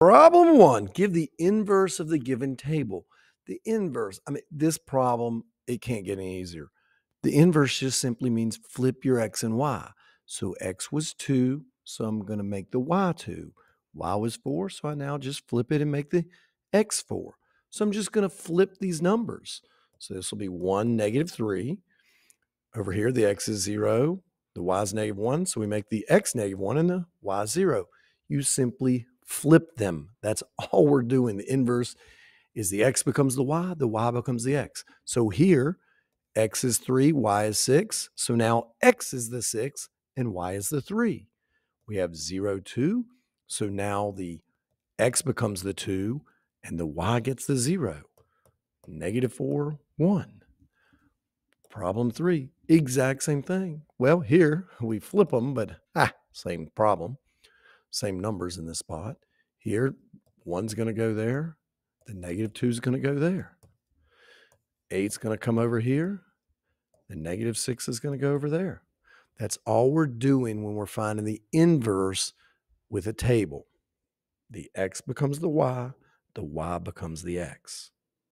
Problem one, give the inverse of the given table. The inverse, I mean, this problem, it can't get any easier. The inverse just simply means flip your x and y. So x was 2, so I'm going to make the y 2. y was 4, so I now just flip it and make the x 4. So I'm just going to flip these numbers. So this will be 1, negative 3. Over here, the x is 0, the y is negative 1, so we make the x negative 1 and the y 0. You simply flip them. That's all we're doing. The inverse is the x becomes the y, the y becomes the x. So here, x is 3, y is 6. So now x is the 6 and y is the 3. We have 0, 2. So now the x becomes the 2 and the y gets the 0. Negative 4, 1. Problem 3, exact same thing. Well, here we flip them, but ah, same problem same numbers in this spot. Here, one's going to go there. The negative two is going to go there. Eight's going to come over here. The negative six is going to go over there. That's all we're doing when we're finding the inverse with a table. The x becomes the y, the y becomes the x.